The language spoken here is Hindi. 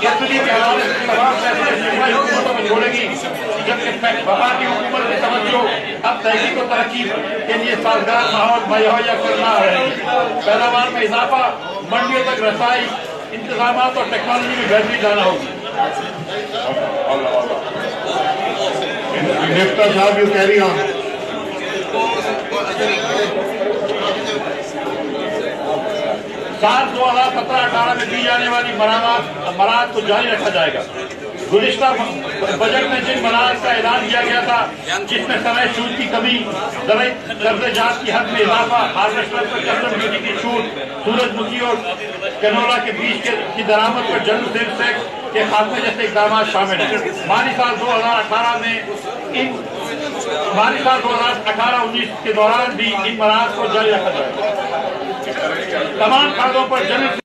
सब्सिडी के तवज्जो अब तहकीक के लिए साजगार माहौल मुहैया करना पैदावार में इजाफा मंडियों तक रसाई इंतज़ाम और टेक्नोलॉजी में बेहतरी लाना होगी साहब you carry on. साल दो हज़ार सत्रह अठारह में दी जाने वाली मरामत मराहत को जारी रखा जाएगा। गुजशत बजट में जिन मराहत का ऐलान किया गया था, जिसमें समय छूट की कमी कर्जजात की हद में इजाफा, हार्वेस्टर पर कस्टम ड्यूटी की छूट, सूरजमुखी और कैनोला के बीच के, की दरामद पर जनरल सेल्स टैक्स के खात्मे जैसे इकदाम शामिल हैं। माली साल दो हज़ार अठारह में इन माली साल दो हज़ार अठारह उन्नीस के दौरान भी इन मराहत को जारी रखा जाएगा। तमाम खादों पर जनरल